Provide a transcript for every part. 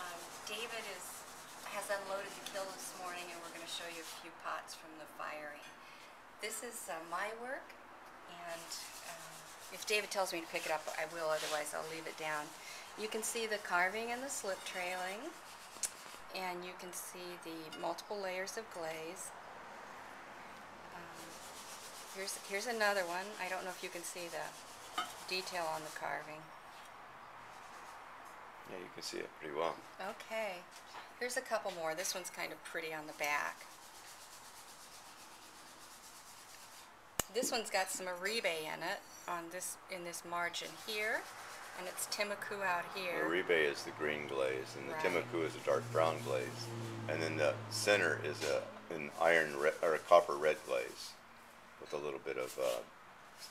Um, David is, has unloaded the kiln this morning and we're gonna show you a few pots from the firing. This is uh, my work and um, if David tells me to pick it up, I will, otherwise I'll leave it down. You can see the carving and the slip trailing and you can see the multiple layers of glaze. Um, Here's, here's another one. I don't know if you can see the detail on the carving. Yeah, you can see it pretty well. Okay, here's a couple more. This one's kind of pretty on the back. This one's got some Oribe in it on this in this margin here, and it's Temmoku out here. Oribe is the green glaze, and the Right. Temmoku is a dark brown glaze, and then the center is a an iron red, or a copper red glaze, with a little bit of uh,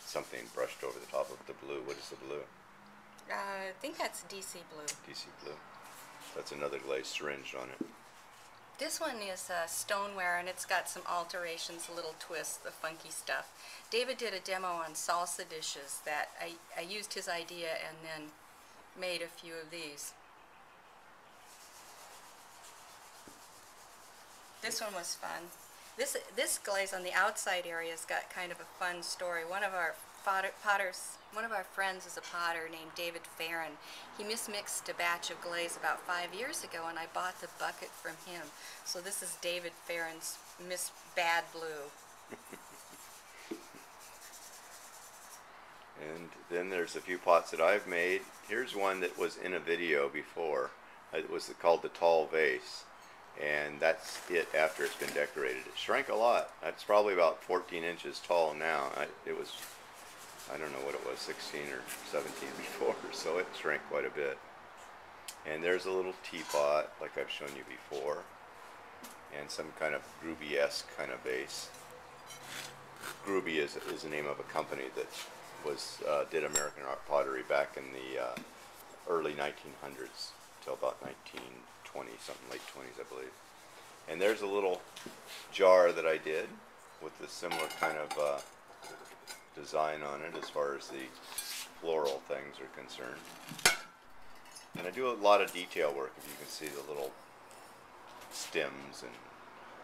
something brushed over the top of the blue. What is the blue? Uh, I think that's DC blue. DC blue. That's another glaze syringed on it. This one is uh, stoneware, and it's got some alterations, a little twists, the funky stuff. David did a demo on salsa dishes that I, I used his idea and then made a few of these. This one was fun. This this glaze on the outside area's got kind of a fun story. One of our potter, potters, one of our friends is a potter named David Farron. He mismixed a batch of glaze about five years ago, and I bought the bucket from him. So this is David Farron's Miss Bad Blue. And then there's a few pots that I've made. Here's one that was in a video before. It was called the tall vase. And that's it after it's been decorated. It shrank a lot. That's probably about 14 inches tall now. I, it was, I don't know what it was, 16 or 17 before, so it shrank quite a bit. And there's a little teapot, like I've shown you before, and some kind of Grueby-esque kind of vase. Groovy is, is the name of a company that was uh, did American art pottery back in the uh, early 1900s till about 1920 something late 20s I believe. And there's a little jar that I did with a similar kind of uh, design on it as far as the floral things are concerned. And I do a lot of detail work if you can see the little stems and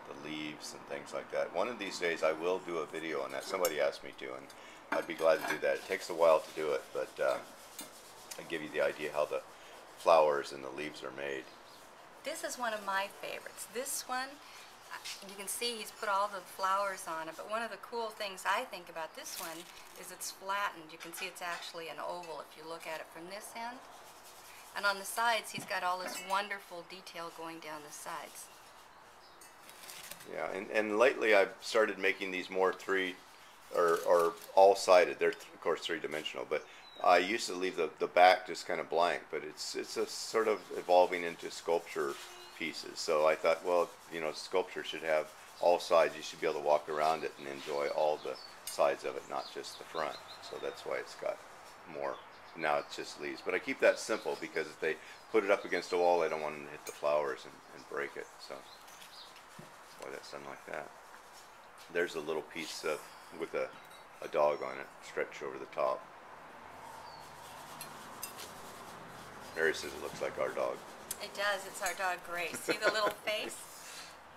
the leaves and things like that. One of these days I will do a video on that. Somebody asked me to, and I'd be glad to do that. It takes a while to do it, but uh, I give you the idea how the flowers and the leaves are made. This is one of my favorites. This one, you can see he's put all the flowers on it, but one of the cool things I think about this one is it's flattened. You can see it's actually an oval if you look at it from this end. And on the sides, he's got all this wonderful detail going down the sides. Yeah, and, and lately I've started making these more three or, or all sided. They're th- of course three dimensional, but I used to leave the, the back just kind of blank. But it's it's a sort of evolving into sculpture pieces. So I thought, well, you know, sculpture should have all sides. You should be able to walk around it and enjoy all the sides of it, not just the front. So that's why it's got more. Now it's just leaves. But I keep that simple because if they put it up against a wall, I don't want them to hit the flowers and, and break it. So why that's done like that. There's a little piece of with a, a dog on it stretched over the top. Mary says it looks like our dog. It does. It's our dog Grace. See the little face?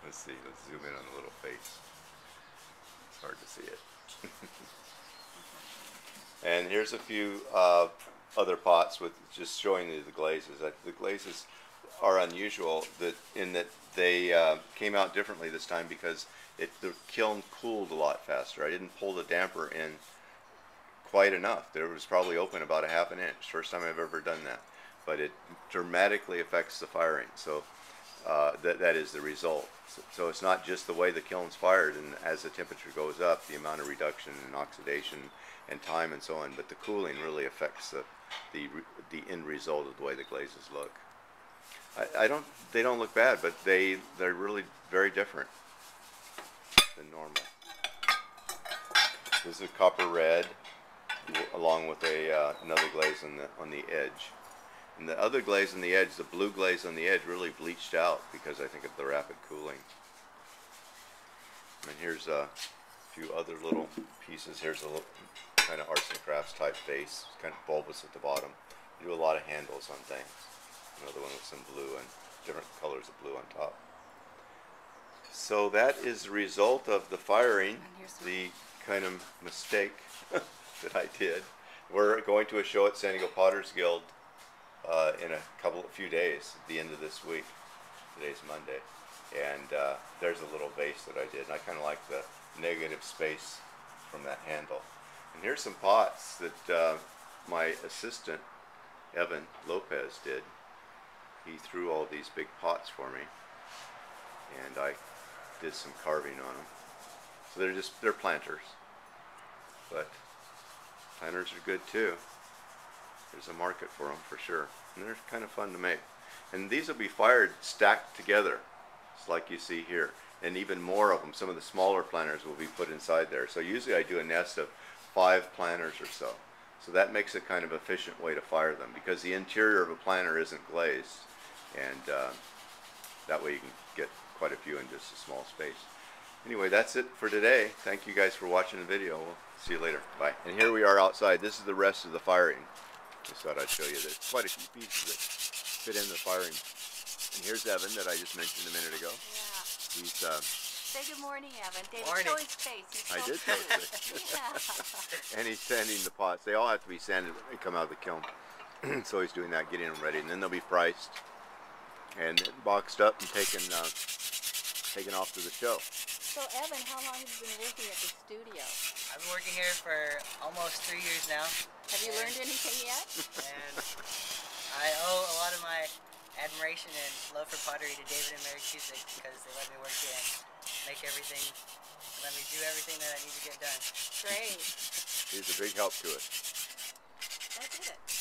Let's see. Let's zoom in on the little face. It's hard to see it. and here's a few uh, other pots with just showing you the glazes. Uh, The glazes are unusual that in that they uh, came out differently this time because it the kiln cooled a lot faster. I didn't pull the damper in quite enough. There was probably open about a half an inch. First time I've ever done that. But it dramatically affects the firing. So uh, that, that is the result. So, so it's not just the way the kiln's fired, and as the temperature goes up, the amount of reduction and oxidation and time and so on, but the cooling really affects the, the, the end result of the way the glazes look. I, I don't, they don't look bad, but they, they're really very different than normal. This is a copper red, along with a, uh, another glaze on the, on the edge. And the other glaze on the edge, the blue glaze on the edge, really bleached out because I think of the rapid cooling. And here's a few other little pieces. Here's a little kind of arts and crafts type vase, kind of bulbous at the bottom. I do a lot of handles on things. another one with some blue and different colors of blue on top. So that is the result of the firing, the kind of mistake that I did. We're going to a show at San Diego Potters Guild uh, in a couple, a few days, at the end of this week. Today's Monday, and uh, there's a little vase that I did, and I kind of like the negative space from that handle. And here's some pots that uh, my assistant Evan Lopez did. He threw all these big pots for me, and I did some carving on them. So they're just they're planters, but planters are good too. There's a market for them for sure, and they're kind of fun to make. And these will be fired stacked together, just like you see here. And even more of them. Some of the smaller planters will be put inside there. So usually I do a nest of five planters or so. So that makes a kind of efficient way to fire them because the interior of a planter isn't glazed, and uh, that way you can get quite a few in just a small space. Anyway, that's it for today. Thank you guys for watching the video. We'll see you later. Bye. And here we are outside. This is the rest of the firing. Just thought I'd show you. There's quite a few pieces that fit in the firing. And here's Evan that I just mentioned a minute ago. Yeah. He's uh, Say good morning, Evan. David, Morning. show his face. He's I so did show his face. and he's sanding the pots. They all have to be sanded when they come out of the kiln. so he's doing that, getting them ready, and then they'll be priced and then boxed up and taken uh, taken off to the show. So, Evan, how long have you been working at the studio? I've been working here for almost three years now, Have you learned anything yet? and I owe a lot of my admiration and love for pottery to David and Mary Cuzick because they let me work here and make everything, let me do everything that I need to get done. Great. He's a big help to us. I did it.